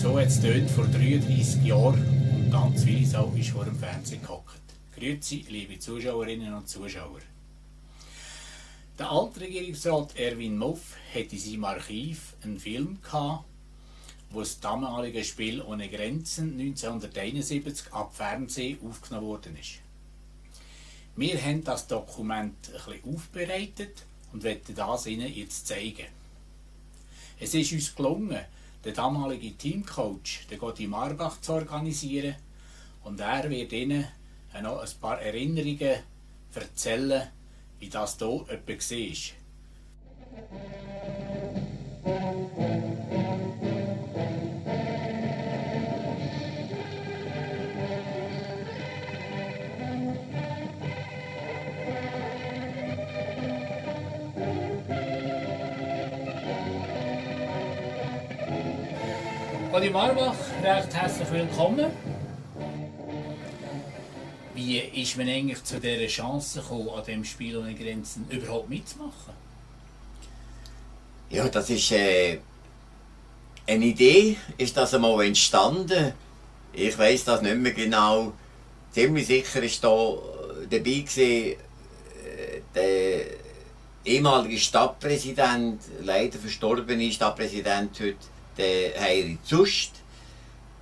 So hat es vor 33 Jahren und ganz Willisau ist vor dem Fernsehen gehockt. Grüezi, liebe Zuschauerinnen und Zuschauer. Der Altregierungsrat Erwin Muff hat in seinem Archiv einen Film gehabt, wo das damalige Spiel ohne Grenzen 1971 ab Fernsehen aufgenommen worden ist. Wir haben das Dokument bisschen aufbereitet und wollen das Ihnen jetzt zeigen. Es ist uns gelungen, den damaligen Teamcoach, den Gotti Marbach, zu organisieren und er wird Ihnen noch ein paar Erinnerungen erzählen, wie das hier etwa war. Adi Marbach, recht herzlich willkommen. Wie ist man eigentlich zu dieser Chance gekommen, an dem Spiel ohne Grenzen überhaupt mitzumachen? Ja, das ist äh, eine Idee, ist das einmal entstanden. Ich weiß das nicht mehr genau. Ziemlich sicher ist da äh, dabei gewesen, äh, der ehemalige Stadtpräsident, leider verstorbene Stadtpräsident heute, der Heiri Zust.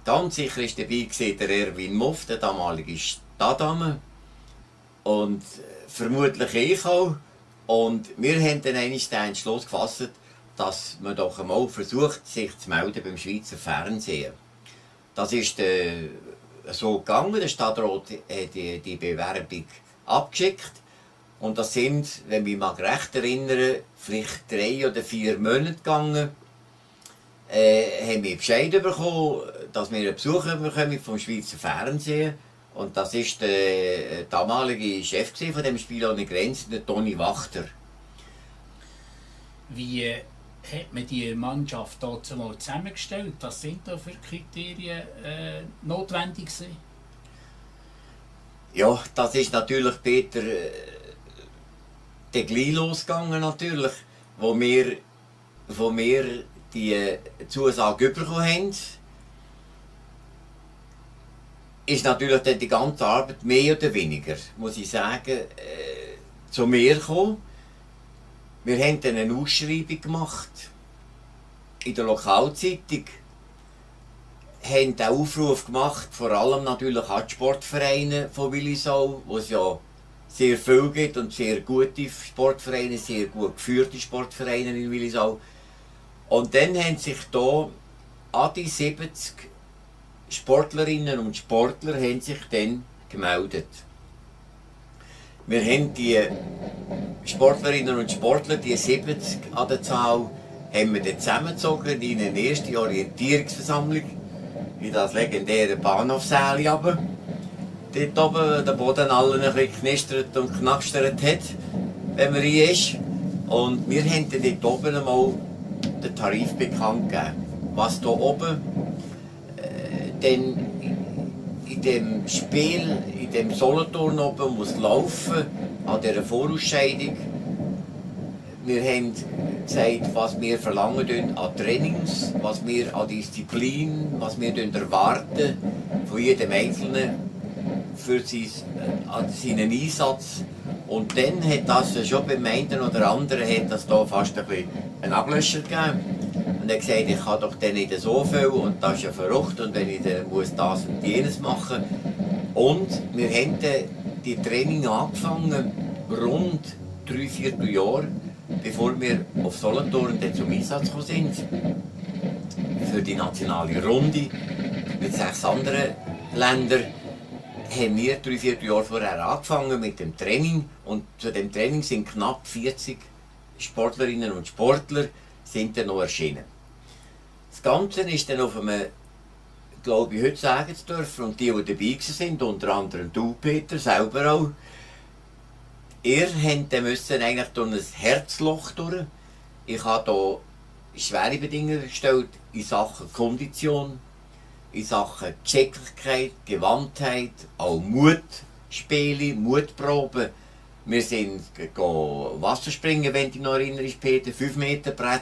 Ganz sicher ist dabei der Erwin Muff, der damalige Stadtdame. Und äh, vermutlich ich auch. Und wir haben dann einmal den Entschluss gefasst, dass man doch einmal versucht, sich zu melden beim Schweizer Fernsehen. Das ist äh, so gegangen. Der Stadtrat hat die, die Bewerbung abgeschickt. Und das sind, wenn ich mich recht erinnere, vielleicht drei oder vier Monate gegangen äh, haben wir Bescheid bekommen, dass wir einen Besuch bekommen vom Schweizer Fernsehen. Und das ist der damalige Chef von dem Spiel ohne Grenzen, der Toni Wachter. Wie äh, hat man die Mannschaft dazu mal zusammengestellt? Was sind da für Kriterien äh, notwendig gewesen? Ja, das ist natürlich Peter äh, der gleich losgegangen natürlich, wo wir, wo wir die Zusage bekommen haben, ist natürlich dann die ganze Arbeit mehr oder weniger, muss ich sagen, äh, zu mir gekommen. Wir haben dann eine Ausschreibung gemacht in der Lokalzeitung, haben den Aufruf gemacht, vor allem natürlich an die Sportvereine von Willisau, wo es ja sehr viel gibt und sehr gute Sportvereine, sehr gut geführte Sportvereine in Willisau. Und dann haben sich hier an die 70 Sportlerinnen und Sportler haben sich dann gemeldet. Wir haben die Sportlerinnen und Sportler, die 70 an der Zahl, haben wir dann zusammengezogen in eine erste Orientierungsversammlung in das legendäre Bahnhofsäle runter. Dort oben der Boden allen ein bisschen knistert und knackstert hat, wenn man hier ist. Und wir haben dann dort oben einmal den Tarif bekannt geben. Was hier oben äh, denn in dem Spiel, in dem Solothurn oben muss laufen, an dieser Vorausscheidung. Wir haben gesagt, was wir verlangen an Trainings, was wir an Disziplin, was wir erwarten von jedem Einzelnen für seinen Einsatz. Und dann hat das schon beim einen oder anderen hat das da fast ein bisschen einen Ablöscher gegeben. Und er hat gesagt, ich kann doch dann nicht so viel und das ist ja verrückt und wenn ich dann muss das und jenes machen. Und wir haben die Training angefangen, rund drei, vier Jahre, bevor wir auf Solothurn zum Einsatz gekommen sind. Für die nationale Runde mit sechs anderen Ländern haben wir drei, vier Jahre vorher angefangen mit dem Training und zu dem Training sind knapp 40 Sportlerinnen und Sportler sind dann noch erschienen. Das Ganze ist dann auf einem, glaube ich, heute sagen zu dürfen, und die, die dabei sind, unter anderem du, Peter, selber auch, ihr müsst eigentlich durch ein Herzloch durch. Ich habe hier schwere Bedingungen gestellt in Sachen Kondition, in Sachen Geschicklichkeit, Gewandtheit, auch Mutspiele, Mutproben. Wir sind Wasserspringen, wenn du noch erinnerst, Peter, 5 Meter Brett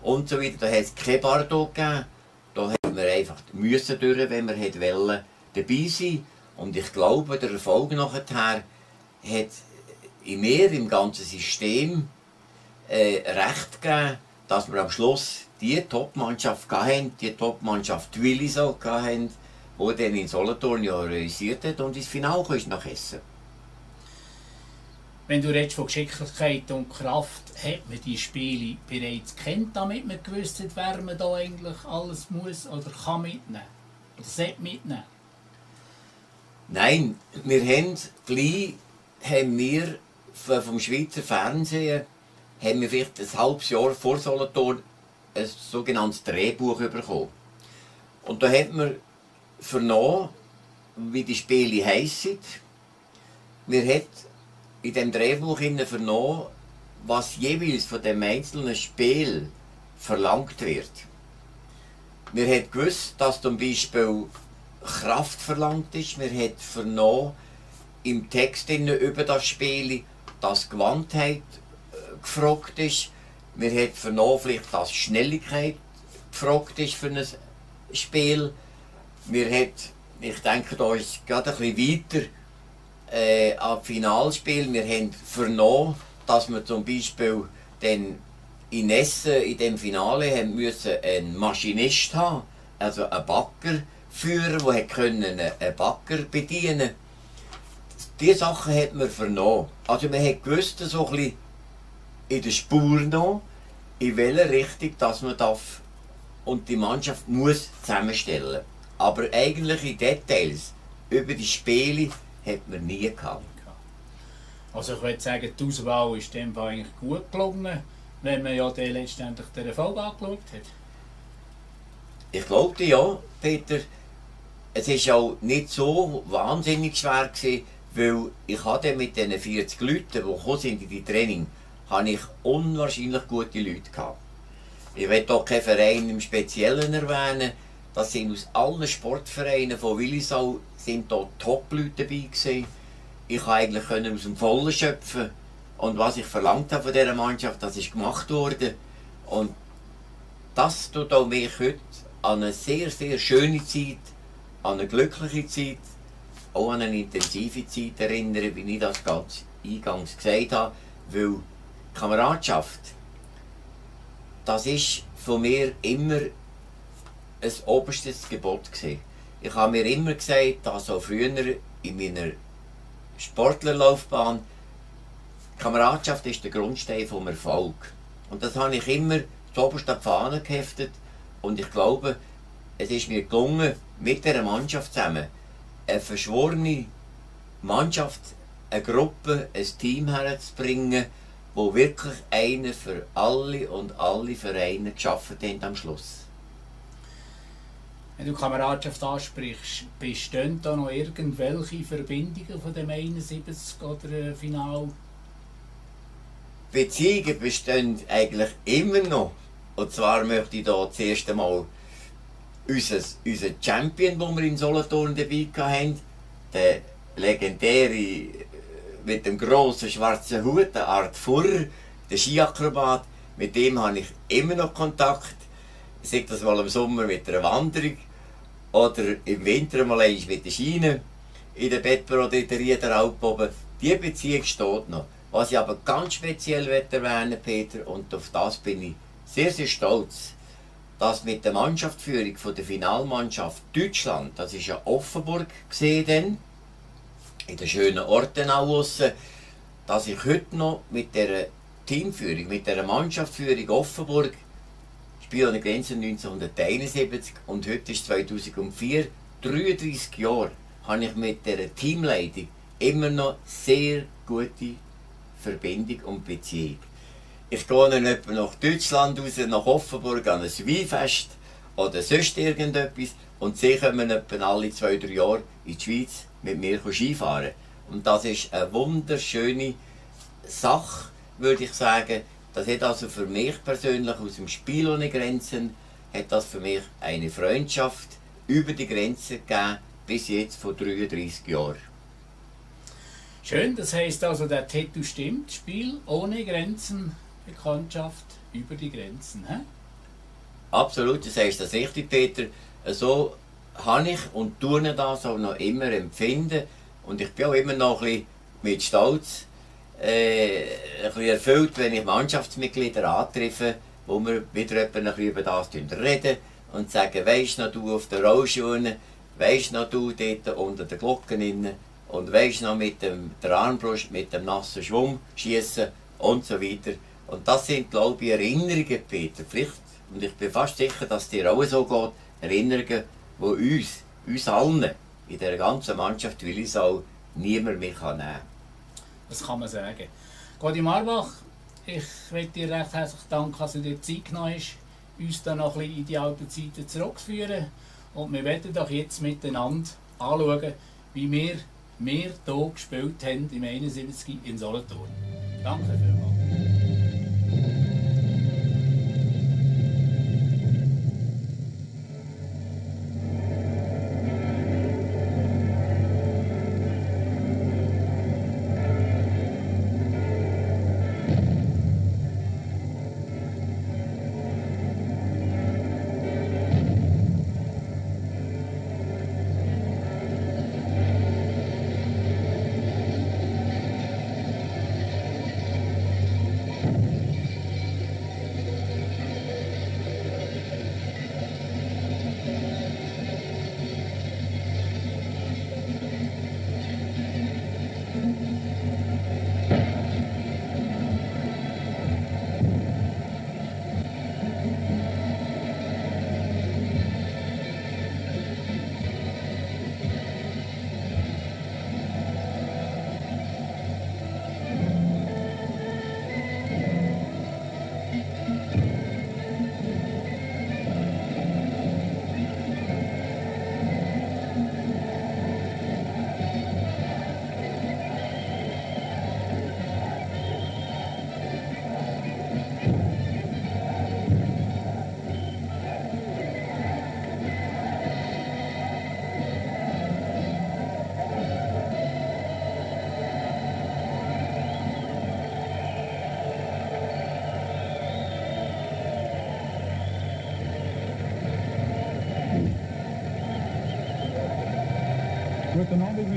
und so weiter. Da hat es kein Bardo gegeben. Da hat haben wir einfach müssen durch, wenn wir hätten wollen, dabei sein Und ich glaube, der Erfolg nachher hat in mir, im ganzen System, äh, recht gegeben, dass wir am Schluss die Top-Mannschaft hatten, die Top-Mannschaft Willi so hatten, die dann in Solothurn ja realisiert hat und ins Finale nach Essen. Wenn du redest von Geschicklichkeit und Kraft, hat man die Spiele bereits kennt, damit man gewusst hat, wer man da eigentlich alles muss oder kann mitnehmen oder sollte mitnehmen? Nein, wir haben gleich haben wir vom Schweizer Fernsehen haben wir vielleicht ein halbes Jahr vor Solothurn ein sogenanntes Drehbuch bekommen. Und da hat man vernommen, wie die Spiele heissen. Wir hat in dem Drehbuch vernommen, was jeweils von dem einzelnen Spiel verlangt wird. Wir hat gewusst, dass zum Beispiel Kraft verlangt ist. Wir hat vernommen im Text über das Spiel, dass Gewandtheit äh, gefragt ist. Wir hat vernommen, vielleicht, dass Schnelligkeit gefragt ist für ein Spiel. Wir hat, ich denke, da ist gerade ein bisschen weiter äh, am Finalspiel. Wir haben vernommen, dass wir zum Beispiel den in Essen in dem Finale haben müssen einen Maschinist haben, also einen Backerführer, der einen Backer bedienen. Diese Sachen hat man vernommen. Also man hat gewusst, so ein in der Spur noch, in welcher Richtung dass man darf und die Mannschaft muss zusammenstellen. Aber eigentlich in Details über die Spiele hat man nie gehabt. Also ich würde sagen, die Auswahl ist dem eigentlich gut gelungen, wenn man ja dann letztendlich den Erfolg angeschaut hat. Ich glaube ja, Peter. Es war auch nicht so wahnsinnig schwer gewesen, weil ich hatte mit diesen 40 Leuten, die gekommen sind in die Training, habe ich unwahrscheinlich gute Leute gehabt. Ich will hier keinen Verein im Speziellen erwähnen. Das sind aus allen Sportvereinen von Willisau sind da Top-Leute dabei gewesen. Ich konnte eigentlich aus dem Vollen schöpfen. Und was ich verlangt habe von dieser Mannschaft, das ist gemacht worden. Und das tut auch mich heute an eine sehr, sehr schöne Zeit, an eine glückliche Zeit, auch an eine intensive Zeit erinnern, wie ich das ganz eingangs gesagt habe. Weil Kameradschaft, das ist von mir immer ein oberstes Gebot gewesen. Ich habe mir immer gesagt, dass auch früher in meiner Sportlerlaufbahn Kameradschaft ist der Grundstein vom Erfolg. Und das habe ich immer zu oberst an die Fahne geheftet. Und ich glaube, es ist mir gelungen, mit dieser Mannschaft zusammen eine verschworene Mannschaft, eine Gruppe, ein Team herzubringen, wo wirklich einer für alle und alle Vereine geschaffen hat am Schluss. Wenn du Kameradschaft ansprichst, bestehen da noch irgendwelche Verbindungen von dem 71 oder äh, Final? Beziehungen bestehen eigentlich immer noch. Und zwar möchte ich da zuerst einmal unseren, unseren Champion, den wir in Solothurn dabei hatten, der legendäre äh, mit dem grossen schwarzen Hut, der Art Furrer, der Skiakrobat, mit dem habe ich immer noch Kontakt sei das mal im Sommer mit einer Wanderung oder im Winter mal mit der Schiene in der oder in der Riederalp oben. Die Beziehung steht noch. Was ich aber ganz speziell erwähnen Peter, und auf das bin ich sehr, sehr stolz, dass mit der Mannschaftsführung von der Finalmannschaft Deutschland, das ist ja Offenburg gesehen, in der schönen Ortenau dass ich heute noch mit der Teamführung, mit der Mannschaftsführung Offenburg Spiel an der Grenze 1971 und heute ist 2004, 33 Jahre, habe ich mit der Teamleitung immer noch sehr gute Verbindung und Beziehung. Ich gehe dann etwa nach Deutschland raus, nach Offenburg an ein Weinfest oder sonst irgendetwas und sie kommen etwa alle zwei, drei Jahre in die Schweiz mit mir Skifahren. Und das ist eine wunderschöne Sache, würde ich sagen, das hat also für mich persönlich aus dem Spiel ohne Grenzen, hat das für mich eine Freundschaft über die Grenze gegeben, bis jetzt vor 33 Jahren. Schön, das heißt also, der Tattoo stimmt, Spiel ohne Grenzen, Bekanntschaft über die Grenzen. He? Absolut, du sagst das richtig, Peter. So habe ich und tue das auch noch immer empfinden. Und ich bin auch immer noch ein bisschen mit Stolz äh, ein erfüllt, wenn ich Mannschaftsmitglieder antreffe, wo wir wieder ein über das reden und sagen, weisst noch du auf den Rollschuhen, weisst noch du dort unter den Glocken und weisst noch mit dem, der Armbrust, mit dem nassen Schwung schießen und so weiter. Und das sind, glaube ich, Erinnerungen, Peter. Vielleicht, und ich bin fast sicher, dass dir auch so geht, Erinnerungen, die uns, uns allen, in der ganzen Mannschaft Willisau, niemand mehr nehmen kann. Das kann man sagen. Godi Marbach, ich möchte dir recht herzlich danken, dass du dir Zeit genommen hast, uns dann noch ein bisschen in die alten Zeiten zurückzuführen. Und wir werden doch jetzt miteinander anschauen, wie wir, wir hier gespielt haben im 71 in Solothurn. Danke vielmals.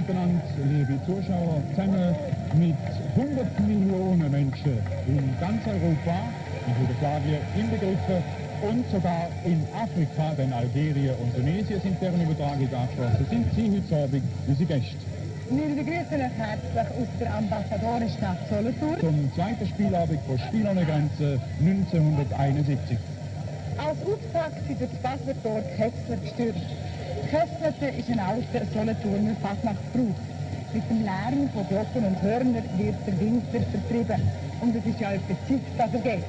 Abend liebe Zuschauer. Zusammen mit 100 Millionen Menschen in ganz Europa, in Jugoslawien inbegriffen und sogar in Afrika, denn Algerien und Tunesien sind deren Übertragung angeschlossen, sind Sie heute Abend unsere Gäste. Wir begrüßen euch herzlich aus der Ambassadorenstadt Solothurn. Zum zweiten Spielabend von Spiel ohne Grenze 1971. Als Auftakt sind durch das Passworttor Kessler gestürzt. Kessler ist ein alter Solothurner Fasnachtsbrauch. Mit dem Lärm von Glocken und Hörner wird der Winter vertrieben. Und es ist ja etwa Zeit, dass er geht.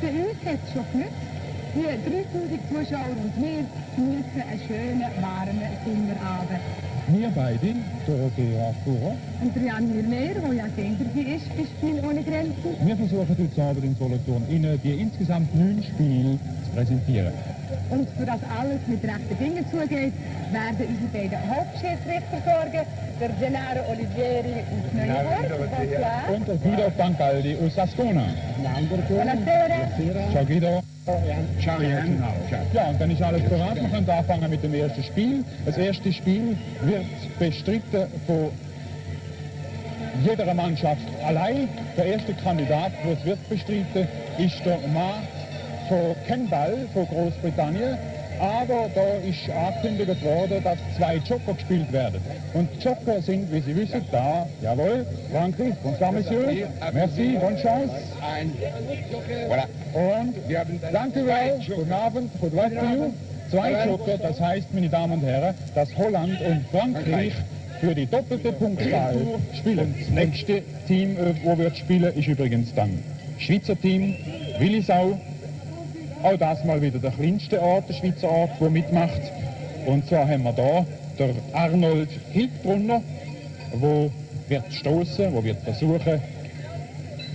Für uns hat es schon genützt. Die 3000 Zuschauer und wir genießen einen schönen, warmen Sommerabend. Wir beide, Dorothea Fuhrer, Und Jan Müller, der ja Gängerby ist bei Spiel ohne Grenzen. wir versuchen heute Abend in Solothurn Ihnen die insgesamt neun Spiele zu präsentieren. Und für das alles mit rechten Dingen zugeht, werden unsere beiden Hauptschiedsrichter sorgen, der Gennaro Olivieri aus Neuenburg. Und der Guido Pancaldi aus Ascona. Buonasera. Ciao Guido. Ciao Jan. Ja, und dann ist alles bereit. Wir können anfangen mit dem ersten Spiel. Das erste Spiel wird bestritten von jeder Mannschaft allein. Der erste Kandidat, der es wird bestritten, ist der Mann von Kemball von Großbritannien. Aber da ist angekündigt worden, dass zwei Joker gespielt werden. Und Joker sind, wie Sie wissen, da, jawohl, Frankreich, bonsoir Monsieur, merci, bonne chance. Und danke sehr, guten Abend, good luck to you. Zwei Joker, das heißt, meine Damen und Herren, dass Holland und Frankreich für die doppelte Punktzahl spielen. Das nächste Team, äh, wo wird spielen, ist übrigens dann Schweizer Team, Willisau. Auch das mal wieder der kleinste Ort, der Schweizer Ort, der mitmacht. Und zwar haben wir da der Arnold Hilbrunner, wo wird stoßen, wo wird versuchen,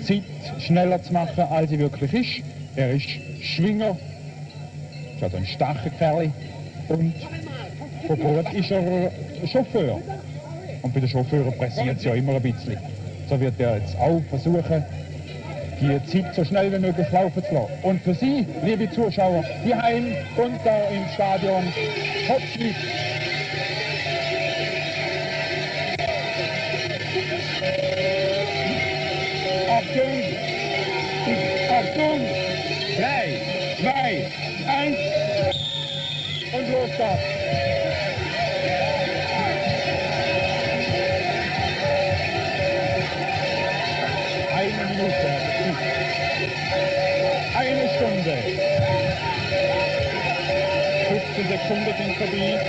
Zeit schneller zu machen, als sie wirklich ist. Er ist Schwinger, ist also ein starker. Und von Brot ist er Chauffeur. Und bei den Chauffeuren pressiert es ja immer ein bisschen. So wird er jetzt auch versuchen, die Zeit so schnell wie möglich laufen zu lassen. Und für Sie, liebe Zuschauer, die heim und da im Stadion, Hopschwitz. Achtung! Achtung! Drei, zwei, eins und los geht's! 15 Sekunden sind vorbei.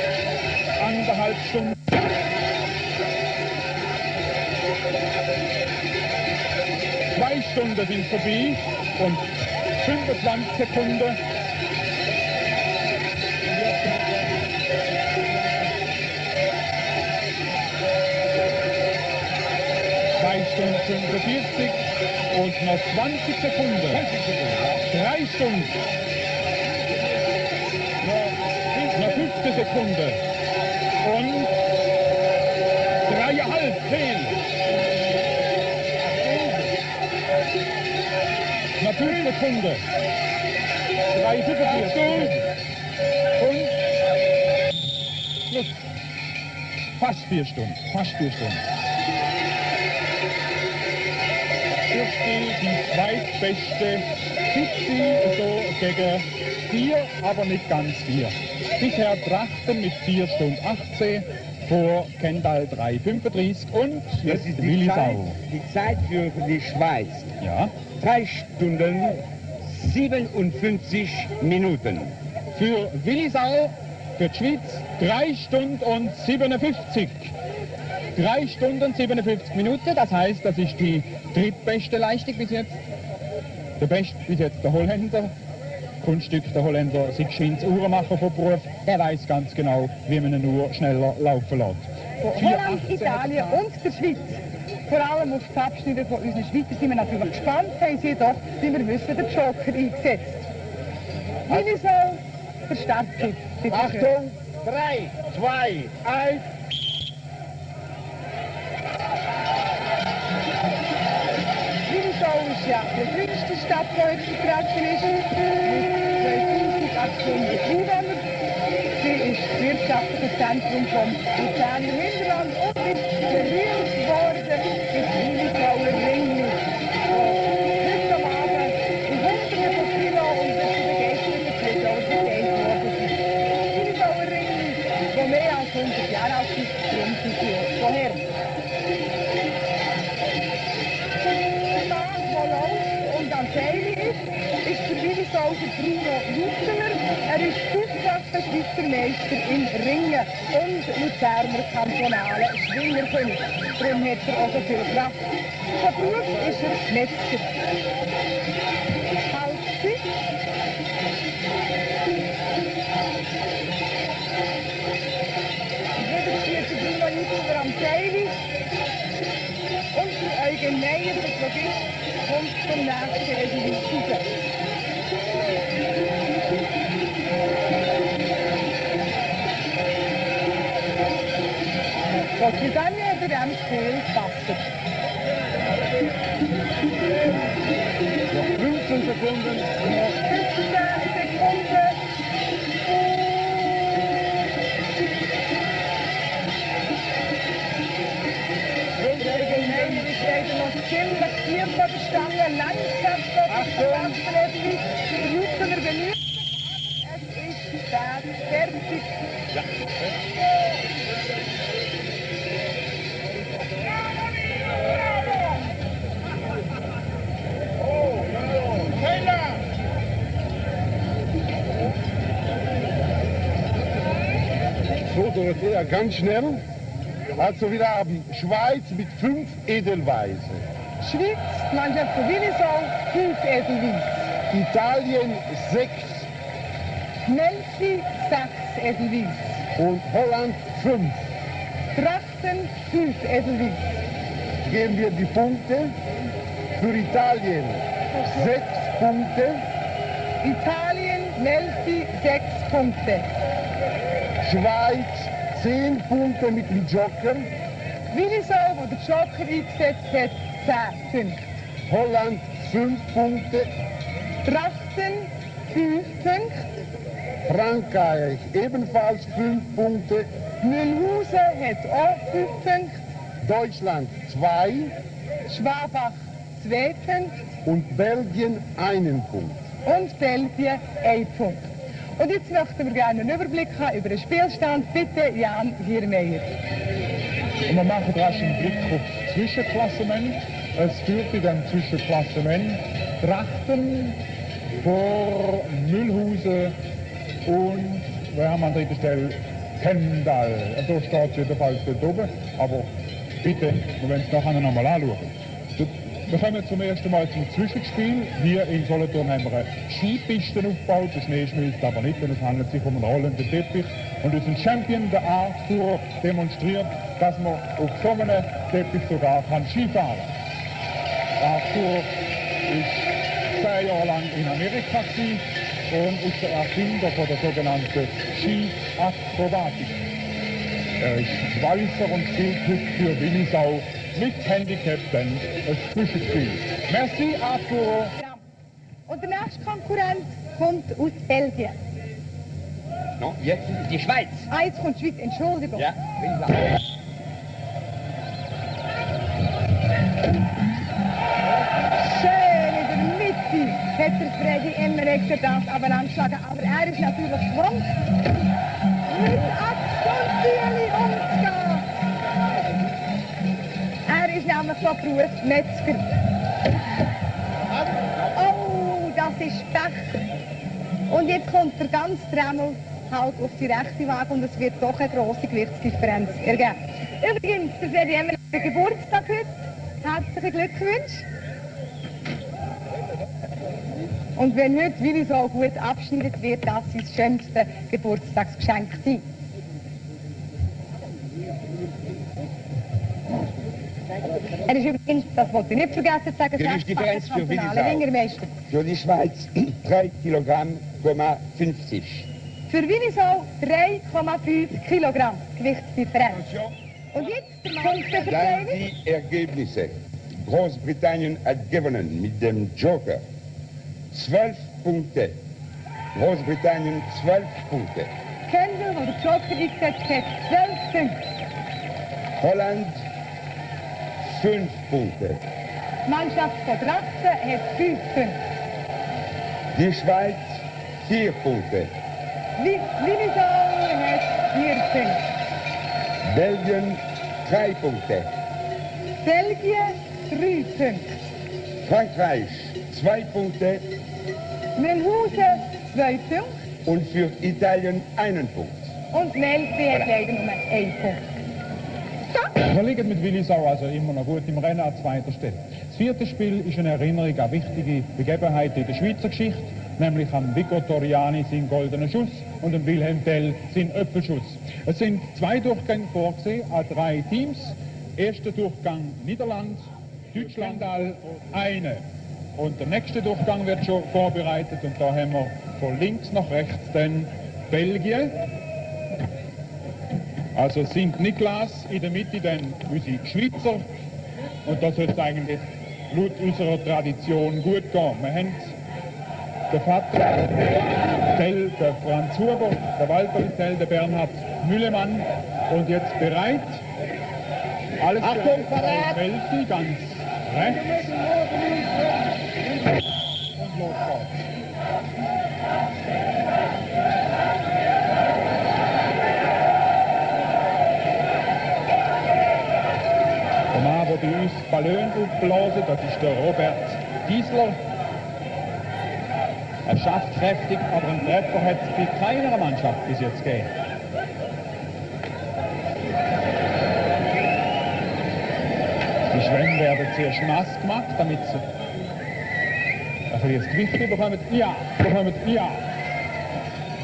Anderthalb Stunden. Zwei Stunden sind vorbei und 25 Sekunden. Zwei Stunden 45 und noch 20 Sekunden. Drei Stunden. Noch 15 Sekunden. Und dreieinhalb, zehn. Noch fünf Sekunden. Drei, 45. Und Schluss. Fast vier Stunden. Fast vier Stunden. Dürfte die zweitbeste City so gegen vier, aber nicht ganz vier. Bisher Trachten mit 4 Stunden 18 vor Kendall 3,35 und Das jetzt Zeit, Willisau. die Zeit für die Schweiz. Ja, Drei Stunden 57 Minuten. für Willisau, für die Schweiz 3 Stunden und 57. 3 Stunden 57 Minuten, das heißt, das ist die drittbeste Leistung bis jetzt. Der beste bis jetzt der Holländer. Kunststück der Holländer Sigschins Uhrenmacher von Beruf, der weiß ganz genau, wie man eine Uhr schneller laufen lässt. Holland, Italien und der Schweiz. Vor allem auf die Abschnitte von unseren Schweizer sind wir natürlich gespannt, haben sie jedoch, wie wir wissen, den Joker eingesetzt. Wie soll der Starttipp? Achtung, 3, 2, 1. Willisau ist ja die größte Stadt, die heute 2800 Einwohnern. Sie ist das wirtschaftliche Zentrum vom Luzerner Hinterland und ist Im Ringen und Luzerner kantonale Schwingerkönig. Darum hat er auch so Kraft. Von ist er Metzger. Halbzeit. Der Bruno Lutzener am Seil. Und die Eugen Meier, der Drogist, raus. Großbritannien bei diesem Spiel passt. Noch 15 Sekunden. Noch 15 Sekunden. Eugen Meier ist leider noch ziemlich tief vor der Stange, langsam vor der Achtung. Stange. Der Jutzner bemüht sich, aber es ist spät, fertig. Dorothea, ganz schnell. Also wir haben Schweiz mit fünf Edelweisen. Schweiz, Mannschaft von Willisau, fünf Edelweiss. Italien sechs Melfi, sechs Edelweiss. und Holland fünf. Trachten, fünf Edelweiss. Geben wir die Punkte. Für Italien sechs Punkte. Italien, Melfi, sechs Punkte. Schweiz zehn Punkte mit dem Joker. Willisau, wo der Joker eingesetzt hat, zehn Punkte. Holland 5 Punkte. Trachten 5 Punkte. Frankreich ebenfalls 5 Punkte. Mühlhausen hat auch 5 Punkte. Deutschland 2 Schwabach 2 Punkte. und Belgien einen Punkt. und Belgien ein Punkt. Und jetzt möchten wir gerne einen Überblick haben über den Spielstand. Bitte Jan Giermeier. Und wir machen rasch einen Blick auf das Zwischenklassement. Es führt in dem Zwischenklassement Trachten vor Mühlhausen und wir haben an dritter Stelle Kendall. Da steht es jedenfalls dort oben, aber bitte, wir werden es nachher noch einmal anschauen. Wir kommen zum ersten Mal zum Zwischenspiel. Hier in Solothurn haben wir eine Skipisten aufgebaut. Der Schnee schmilzt aber nicht, denn es handelt sich um einen rollenden Teppich. Und unser Champion, der Arthur, demonstriert, dass man auf so einem Teppich sogar kann Skifahren kann. Arthur ist zehn Jahre lang in Amerika gewesen und ist der Erfinder von der sogenannten Ski-Akrobatik. Er ist Walser und heute für Willisau mit Handicap dann ein Zwischenspiel. Merci Arturo. Ja. Und der nächste Konkurrent kommt aus Belgien. Non, jetzt die Schweiz. Ah, jetzt kommt die Schweiz, Entschuldigung. Ja. Schön in der Mitte hat der Freddy Emmerich gedacht, aber anschlagen. Aber er ist natürlich schwung, mit Axt und ist nämlich von Beruf Metzger. Oh, das ist Pech. Und jetzt kommt der ganze Dremel halt auf die rechte Waage und es wird doch eine grosse Gewichtsdifferenz ergeben. Übrigens, der Freddy Emmerich hat Geburtstag heute. Herzlichen Glückwunsch. Und wenn heute Willi so gut abschneidet, wird das sein schönstes Geburtstagsgeschenk sein. Er ist übrigens, das wollte ich nicht vergessen zu sagen, Gewichtsdifferenz sechsfacher für Willi kantonaler Sau. Ringermeister. Für die Schweiz 3 Kilogramm, 50. Für Willisau 3,5 Kilogramm Gewichtsdifferenz. Und jetzt der Dann die Ergebnisse. Großbritannien hat gewonnen mit dem Joker. 12 Punkte. Großbritannien 12 Punkte. Kendall, wo der Joker eingesetzt hat, 12 Punkte. Holland 5 Punkte. Mannschaft von Drachten hat 5 Punkte. Die Schweiz 4 Punkte. Willisau hat 4 Punkte. Belgien 3 Punkte. Belgien 3 Punkte. Frankreich 2 Punkte. Mühlhausen 2 Punkte. Und für Italien einen Punkt. Und Melfi hat leider nur 1 Punkt. Wir liegen mit Willisau also immer noch gut im Rennen an zweiter Stelle. Das vierte Spiel ist eine Erinnerung an wichtige Begebenheiten in der Schweizer Geschichte, nämlich an Vico Toriani seinen goldenen Schuss und an Wilhelm Tell seinen Öppelschuss. Es sind zwei Durchgänge vorgesehen an drei Teams. Erster Durchgang Niederland, Deutschland all eine. Und der nächste Durchgang wird schon vorbereitet und da haben wir von links nach rechts dann Belgien, also St. Niklas in der Mitte dann unsere Schweizer. Und das sollte eigentlich laut unserer Tradition gut gehen. Wir haben den Vater Tell, der Franz Huber, der Walter Tell, der Bernhard Müllemann und jetzt bereit. Alles Achtung, Verrat! Ganz rechts. Und los geht's. Uns Ballon aufblasen, das ist der Robert Giesler. Er schafft kräftig, aber einen Treffer hat es bei keiner Mannschaft bis jetzt gegeben. Die Schwämme werden zuerst nass gemacht, damit sie ein bisschen Gewicht bekommen. Ja, bekommen, ja.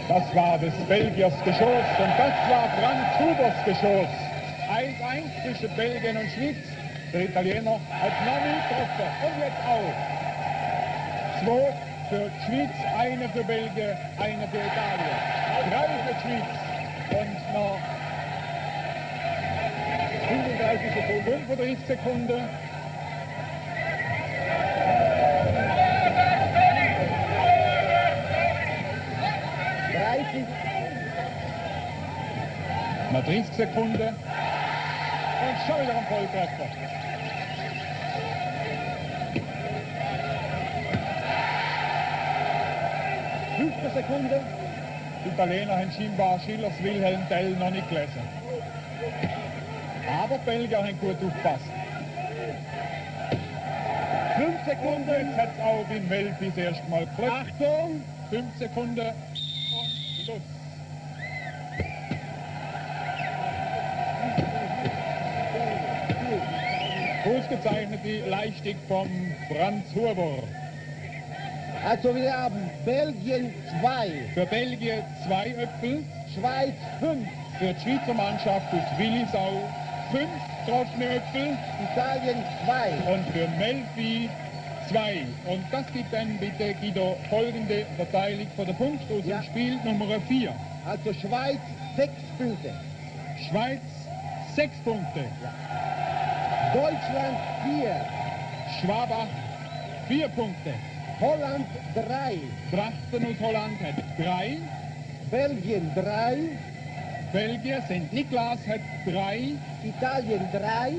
Das war des Belgiers Geschoss und das war Franz Hubers Geschoss. 1-1 zwischen Belgien und Schweiz. Der Italiener hat noch nie getroffen. Und jetzt auch. Zwei für die Schweiz, eine für Belgien, eine für Italien. Drei für die Schweiz. Und noch 35 Sekunden, 35 Sekunden. Mal 30 Sekunden. Und wieder ein Volltreffer. Fünfte Sekunde. Die Italiener haben scheinbar Schillers Wilhelm Tell noch nicht gelesen. Aber die Belgier haben gut aufgepasst. Fünf Sekunden, jetzt hat es auch beim Melfi das erste Mal geklappt. Achtung! Fünf Sekunden und Schluss. Ausgezeichnete Leistung von Franz Huber. Also wir haben Belgien 2, Für Belgien zwei Äpfel, Schweiz 5, für die Schweizer Mannschaft aus Willisau fünf getroffene Äpfel Italien 2, und für Melfi zwei. Und das gibt dann bitte Guido folgende Verteilung von der Punkt aus Ja. dem Spiel Nummer 4. also Schweiz 6 Punkte, Schweiz sechs Punkte, Deutschland 4, Schwabach vier Punkte, Holland 3, Trachten aus Holland hat drei, Belgien 3, Belgien, St. Niklas hat drei, Italien 3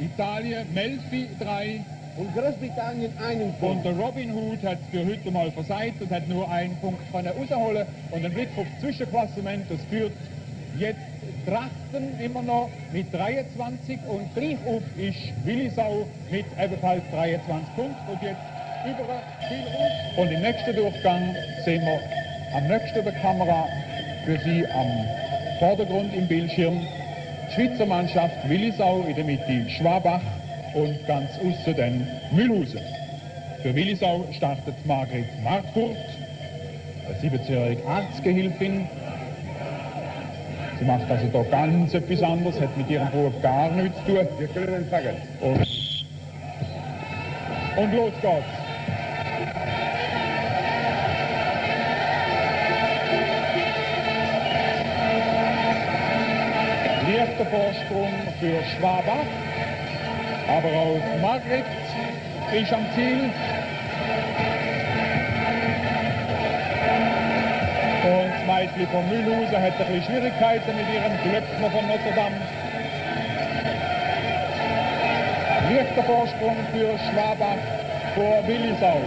Italien, Melfi drei. Und Großbritannien einen und Punkt. der Robin Hood hat für heute mal versagt und hat nur einen Punkt können rausholen und ein Blick auf das Zwischenklassement, das führt jetzt Trachten immer noch mit 23 und gleich auf ist Willisau mit ebenfalls 23 Punkten und jetzt über Spiel raus. Und im nächsten Durchgang sehen wir am nächsten der Kamera für Sie am Vordergrund im Bildschirm die Schweizer Mannschaft Willisau in der Mitte Schwabach und ganz außen dann Mühlhausen. Für Willisau startet Margret Markfurt, eine 17-jährige Arztgehilfin. Sie macht also da ganz etwas anderes, hat mit ihrem Beruf gar nichts zu tun. Wir können sagen. Und, und los geht's. Leichter Vorsprung für Schwabach, aber auch Margret ist am Ziel. Meitli von Mühlhausen hat ein Schwierigkeiten mit ihrem Glöckner von Notre Dame. Leichter Vorsprung für Schwabach vor Willisau.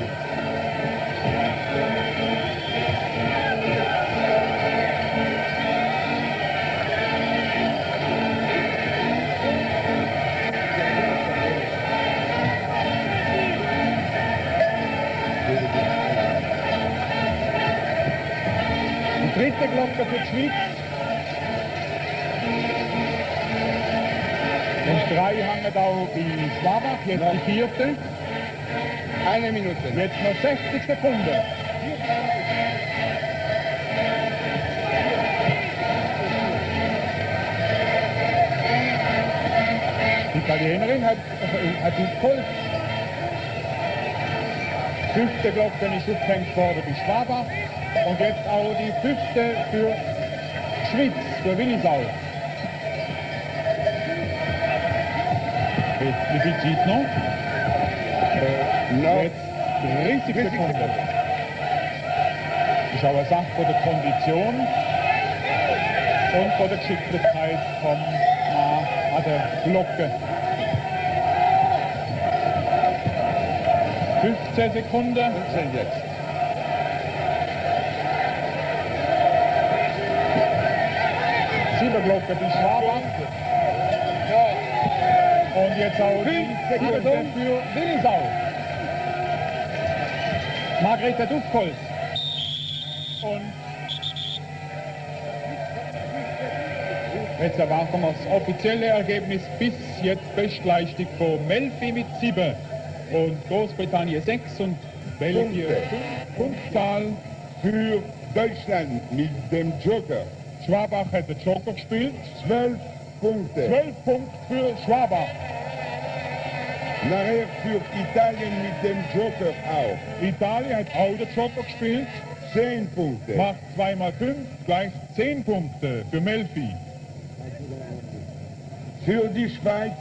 Die dritte Glocke für die Schweiz. Und drei hangen auch in Schwabach, jetzt die vierte. Eine Minute. Jetzt noch 60 Sekunden. Die Italienerin hat, hat aufgeholt. Fünfte Glocke ist aufgehängt worden bei Schwabach. Und jetzt auch die fünfte für die Schweiz, für Willisau. Viel Zeit noch? Noch Jetzt 30 Sekunden. Auch eine Sache von der Kondition und von der Geschicklichkeit vom Mann an der Glocke. 15 Sekunden. 15 jetzt. Silberglocke bei Schwabach. Und jetzt auch die Sekunden für Willisau. Margret hat aufgeholt. Und jetzt erwarten wir das offizielle Ergebnis bis jetzt Bestleistung von Melfi mit 7 und Großbritannien 6 und Belgien Punkte. 5 Punktzahl. Für Deutschland mit dem Joker Schwabach hat den Joker gespielt. 12 Punkte. 12 Punkte für Schwabach. Nachher für Italien mit dem Joker auch. Italien hat auch den Joker gespielt. 10 Punkte. Macht 2 mal 5 gleich 10 Punkte für Melfi. Für die Schweiz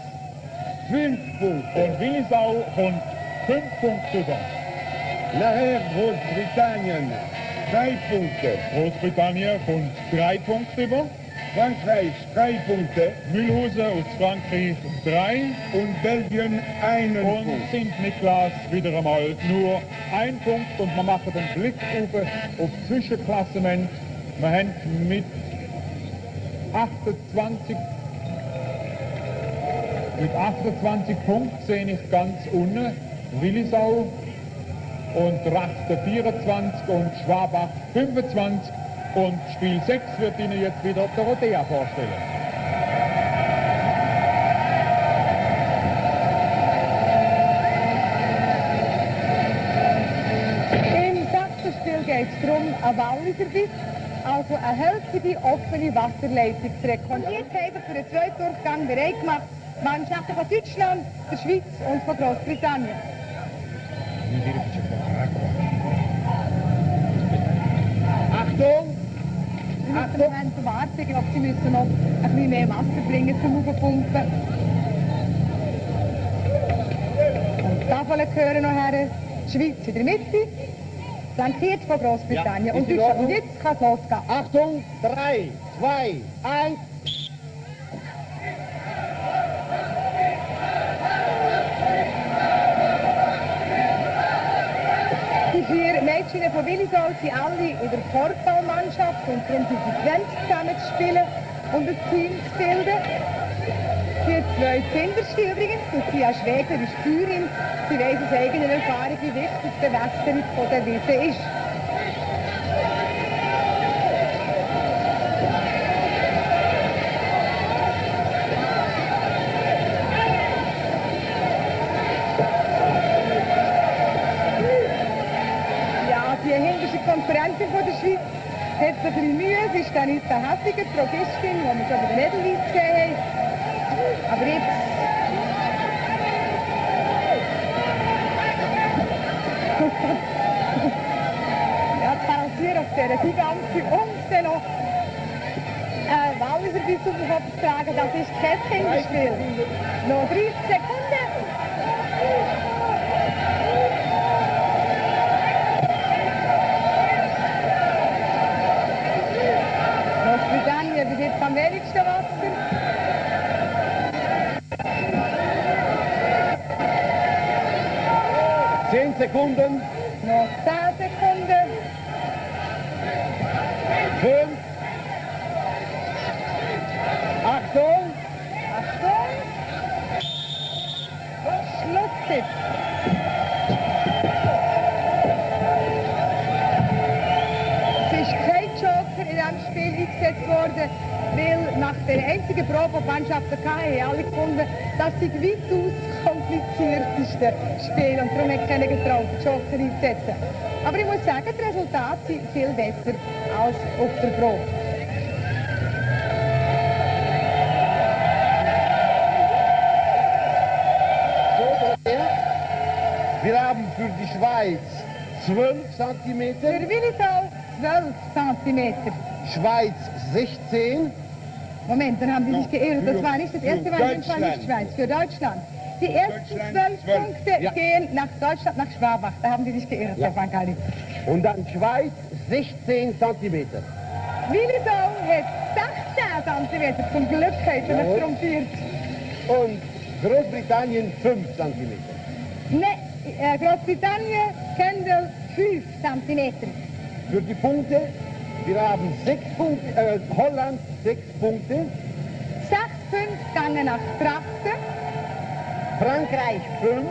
5 Punkte. Und Willisau kommt 5 Punkte über. Nachher Großbritannien zwei Punkte. Großbritannien kommt drei Punkte über. Frankreich drei Punkte. Mühlhausen aus Frankreich drei. Und Belgien einen Und Punkt. St. Niklas wieder einmal nur ein Punkt. Und wir machen den Blick auf, Zwischenklassement. Wir haben mit 28 mit 28 Punkten sehe ich ganz unten Willisau und Rachter 24 und Schwabach 25 und Spiel 6 wird Ihnen jetzt wieder Dorothea vorstellen. Im sechsten Spiel geht es darum, ein Walliserbiss, also eine hölzige offene Wasserleitung zu rekonstruieren. Jetzt haben wir für den zweiten Durchgang bereit gemacht Mannschaften von Deutschland, der Schweiz und von Großbritannien. Achtung! Sie müssen noch eins warten, ich glaube, Sie müssen noch ein bisschen mehr Wasser bringen zum Aufpumpen. Die Tafeln gehören noch her, die Schweiz in der Mitte, flankiert von Großbritannien ja, und Und jetzt kann es losgehen. Achtung, 3, 2, 1. Von Willisau sind alle in der Korbballmannschaft und darum sind sie 20 zusammen zu spielen und ein Team zu bilden. Die zwei Kinderste übrigens, Lucia Schwegler ist Führerin. Sie weiss aus eigener Erfahrung, wie wichtig die Bewässerung der Wiese ist. Ja, die hinterste Konferentin von der Schweiz hat ein bisschen Mühe. Es ist Anita Hessiger, die Drogistin, die wir schon bei der Edelweiss gesehen haben. Aber jetzt... ja, die balancieren auf dieser Gigante und dann noch äh, Walliser bis auf den Kopf tragen, das ist kein Kinderspiel. Noch 30 10 Sekunden. Noch 10 Sekunden. 5. Achtung. Achtung. Schlusssitz. Es ist kein Joker in diesem Spiel eingesetzt worden, weil nach der einzigen Probe, die Mannschaften hatten, alle gefunden, dass sie weitaus das komplizierteste Spiel und darum hat keiner getraut, den Joker einzusetzen. Aber ich muss sagen, die Resultate sind viel besser als auf der Probe. Wir haben für die Schweiz 12 Für cm, Willisau 12 cm. Schweiz 16, Moment, dann haben die sich geirrt. Das für- war nicht das erste für Mal, das war nicht. Schweiz, für Deutschland. Die ersten zwölf. Punkte Ja. gehen nach Deutschland, nach Schwabach. Da haben die sich geirrt, Ja. Herr Frankali. und dann Schweiz 16 cm. Willisau hat 16 cm. Zum Glück hat er es trompiert. Und Großbritannien 5 cm. Ne, äh, Großbritannien, Kendall 5 cm. Für die Punkte, wir haben 6 Punkte, äh, Holland 6 Punkte, 6 Punkte gehen nach Trachten, Frankreich 5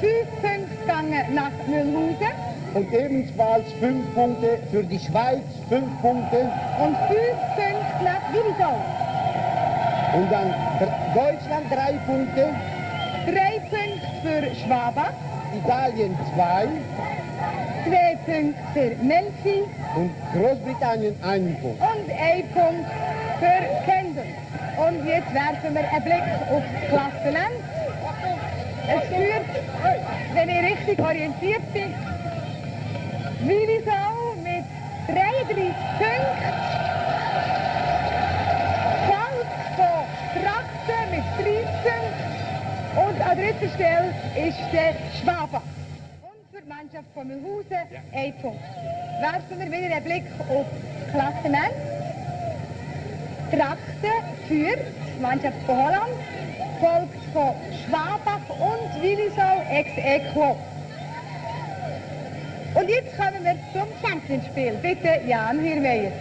5 Punkte gehen nach Mühlhausen und ebenfalls 5 Punkte für die Schweiz, 5 Punkte und 5 Punkte nach Willisau. und dann Deutschland 3 Punkte, 3 Punkte für Schwabach, Italien 2 2 Punkte für Melfi und Großbritannien 1 Punkt. und ein Punkt für Kendall. Und jetzt werfen wir einen Blick auf das Klasseland. Es führt, wenn ich richtig orientiert bin, Willisau mit 33 Punkten. Von Trachten mit 13. Und an dritter Stelle ist der Schwabach. Die Mannschaft von Mühlhausen, ein Punkt. Werfen wir wieder einen Blick auf Klassement. Trachten führt Mannschaft von Holland, folgt aequo. Schwabach und Willisau ex aequo. Und jetzt kommen wir zum Champions-Spiel. Bitte, Jan Hirmeier.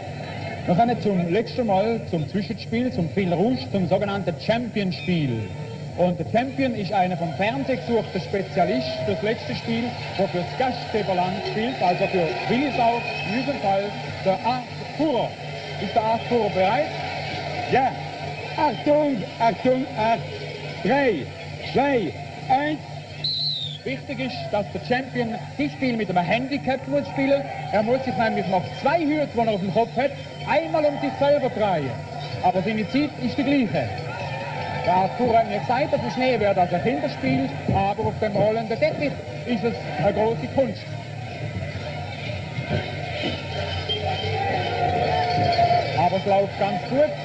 Wir kommen zum letzten Mal zum Zwischenspiel, zum Phil Rouge, zum sogenannten Champions-Spiel. Und der Champion ist einer vom Fernsehen gesuchter Spezialist für das letzte Spiel, der für das Gastgeberland spielt, also für Willisau, in diesem Fall der Arthur. Ist der Arthur bereit? Ja. Achtung, Achtung, Achtung. 3, 2, 1. Wichtig ist, dass der Champion das Spiel mit einem Handicap muss spielen muss. Er muss sich nämlich noch zwei Hürden, die er auf dem Kopf hat, einmal um sich selber drehen. Aber seine Zeit ist die gleiche. Der Arthur hat mir gesagt, dass dem Schnee wäre das ein Kinderspiel, aber auf dem rollenden Teppich ist es eine große Kunst. Aber es läuft ganz gut.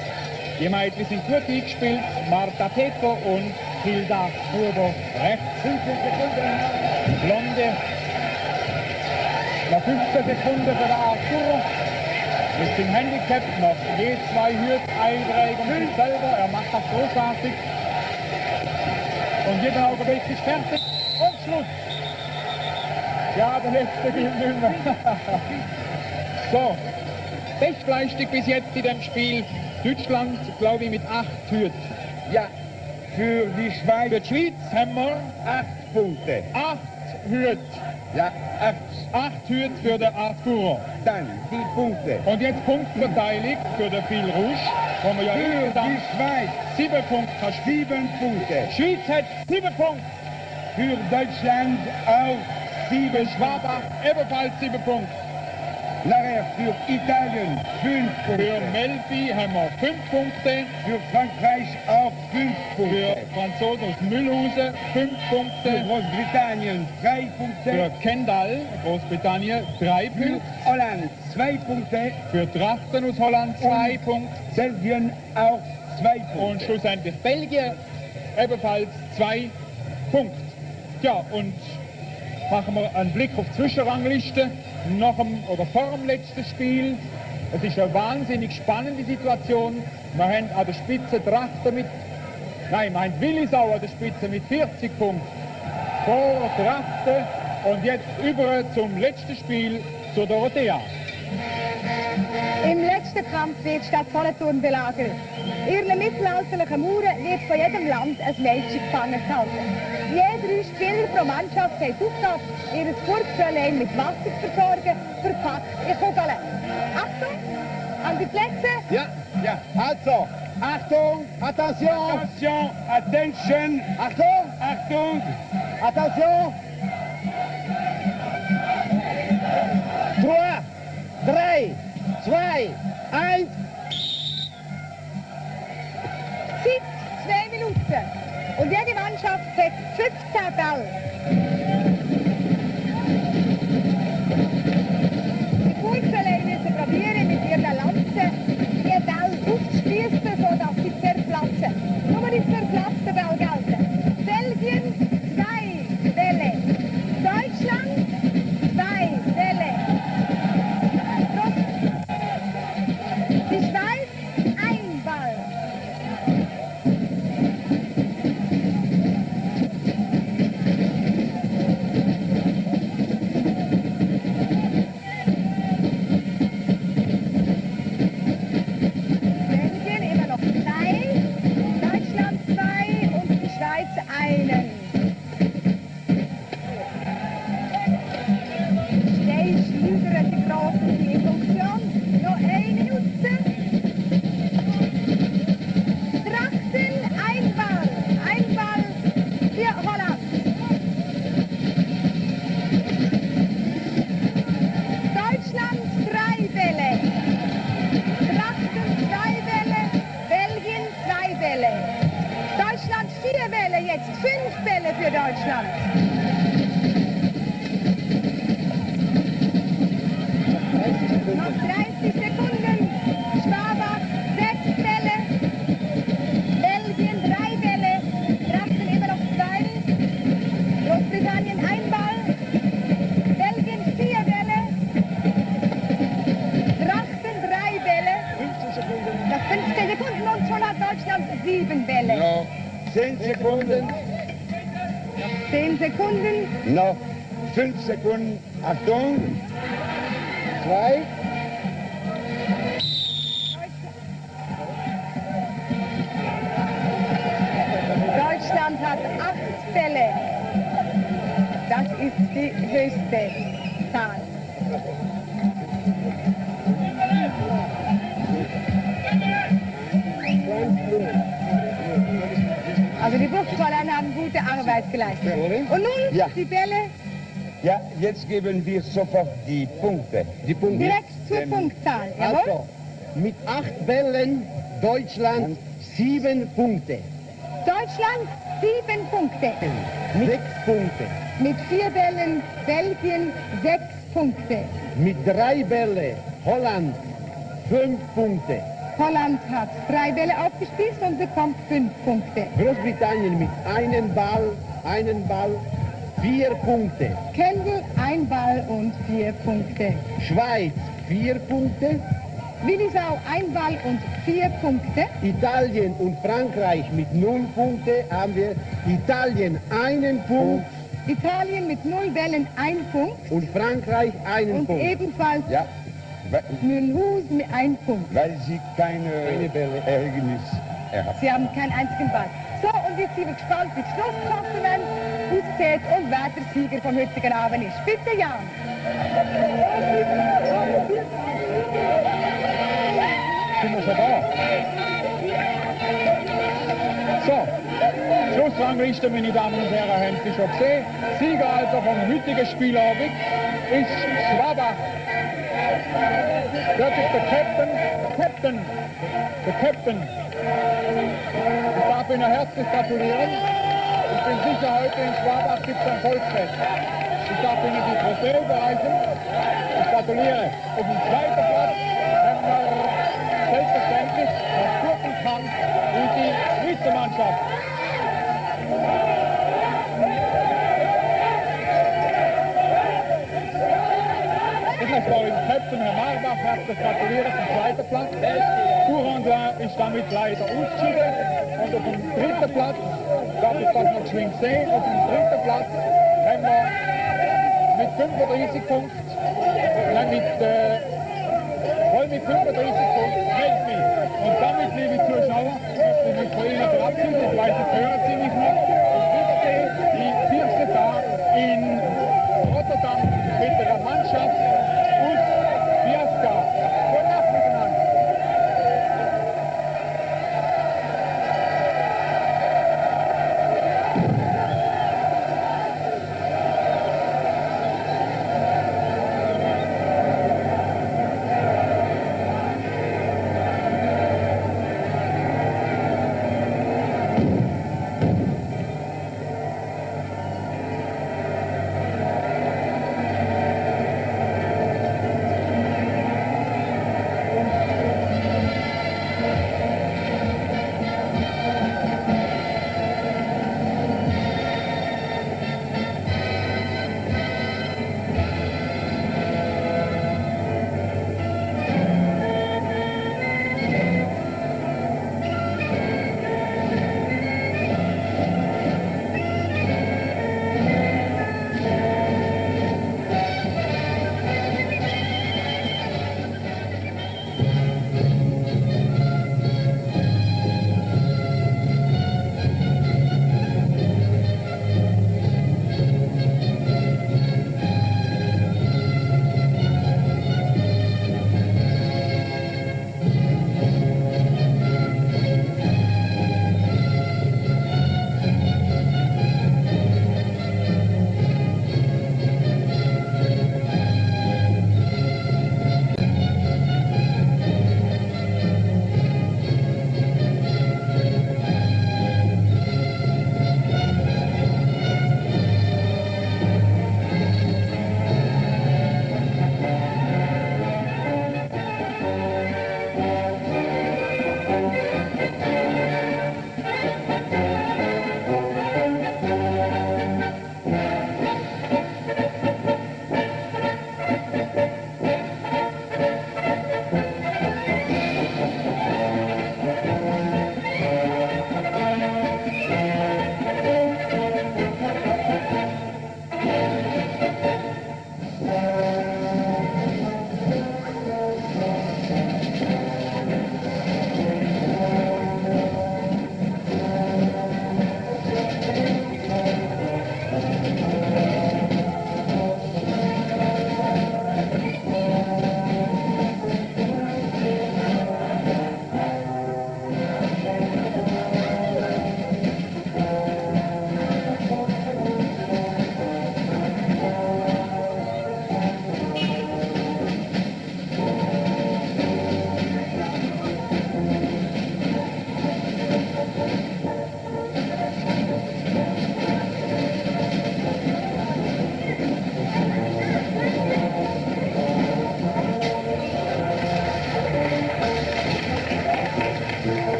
Die Mädchen sind gut eingespielt. Marta Peter und Hilda Huber rechts. 15 Sekunden. Blonde. Noch 15 Sekunden für den Arthur. Mit dem Handicap noch je zwei um sich selber. Er macht das großartig. Und jeden Augenblick ist fertig. Und Schluss. Ja, der letzte gilt nicht mehr. so. Bestleistung bis jetzt in dem Spiel. Deutschland, glaube ich, mit acht Hürden. Ja. Für die Schweiz Für die Schweiz haben wir acht Punkte. acht Hürden. Ja, acht. Acht Hürden für den Arthur. Dann die Punkte. Und jetzt Punktverteilung für den Fil Rouge, wo wir ja Für die Schweiz sieben Punkte hat. sieben Punkte. Die Schweiz hat sieben Punkte. Für Deutschland auch sieben Schwabach ebenfalls sieben Punkte. Nachher für Italien fünf Für Punkte. Melfi haben wir fünf Punkte. Für Frankreich auch fünf Für Punkte. Franzosen aus Mühlhausen fünf Für Punkte. Großbritannien drei Für Punkte. Kendall, Großbritannien, drei Für Punkte. Holland zwei Punkte. Für Trachten aus Holland zwei Punkte. Belgien auch zwei Und Punkte. schlussendlich Belgien ebenfalls zwei Punkte. Ja, und machen wir einen Blick auf die Zwischenrangliste nach dem, oder vor dem letzten Spiel. Es ist eine wahnsinnig spannende Situation. Wir haben an der Spitze Trachten mit, nein, meint Willisau an der Spitze mit 40 Punkten. Vor Trachten und jetzt über zum letzten Spiel zur Dorothea. Im letzten Kampf wird die Stadt Solothurn belagert. In ihren mittelalterlichen Mauern wird von jedem Land ein Mädchen gefangen gehalten. Drei Spieler pro Mannschaft haben die Aufgabe, ihr Burgfräulein mit Wasser zu versorgen, verpackt in Kugeln. Achtung, an die Plätze. Ja, ja. Also, Achtung, attention, Attention, attention, Achtung, Achtung! attention. Trois, drei, zwei, eins. Zeit zwei Minuten. Und jede Mannschaft hat 15 Bälle. Die Burgfräulein müssen probieren, mit ihrer Lanze die Bälle aufzuspießen, sodass sie zerplatzen. Nur die zerplatzten Bälle gelten. 5 Sekunden. Achtung. Zwei. Deutschland hat acht Bälle. Das ist die höchste Zahl. Also die Buchfräulein haben gute Arbeit geleistet. Und nun Ja. die Bälle Ja, jetzt geben wir sofort die Punkte. Die Punkte. direkt zur Dem- Punktzahl. Jawohl? Also, mit acht Bällen Deutschland sieben Punkte. Deutschland sieben Punkte. Sechs Punkte. Mit vier Bällen Belgien sechs Punkte. Mit drei Bällen Holland fünf Punkte. Holland hat drei Bälle aufgespießt und bekommt fünf Punkte. Großbritannien mit einem Ball, einen Ball, vier Punkte. Kendall ein Ball und vier Punkte. Schweiz vier Punkte. Willisau ein Ball und vier Punkte. Italien und Frankreich mit null Punkte haben wir Italien einen Punkt Italien mit null Bällen ein Punkt. und Frankreich einen Und Punkt. ebenfalls Ja, weil, Mülhus mit ein Punkt. weil sie keine, Ergebnis erhaben. Sie haben keinen einzigen Ball. So, und jetzt sind wir gespannt, wie die Schlussklassement aussieht und wer der Sieger vom heutigen Abend ist. Bitte, Jan. Sind wir schon da? So, Schlussrangliste, meine Damen und Herren, haben Sie schon gesehen. Sieger also vom heutigen Spielabend ist Schwabach. Das ist der Captain, Captain, der Captain. Ich darf Ihnen herzlich gratulieren. Ich bin sicher, heute in Schwabach gibt es ein Volksfest. Ich darf Ihnen die Trophäe überreichen. Ich gratuliere. Auf dem zweiten Platz haben wir selbstverständlich das Gurkenkampf und die Schweizer Mannschaft. Ich möchte auch dem Captain Herr Marbach herzlich gratulieren zum zweiten Platz. Courandin ist damit leider ausgeschieden. Und auf dem dritten Platz, das noch geschwind sehen, auf dem dritten Platz haben wir mit 35 Punkten, nein, mit, äh, voll mit 35 Punkten, Melfi. Und damit, liebe Zuschauer, möchte ich mich von Ihnen verabschieden. Ich weiß, jetzt hören Sie mich noch.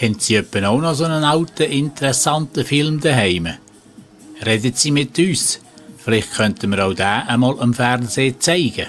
Haben Sie etwa auch noch so einen alten, interessanten Film daheim? Reden Sie mit uns. Vielleicht könnten wir auch den einmal am Fernsehen zeigen.